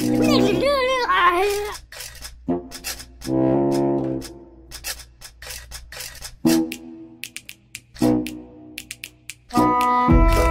Yeah. long.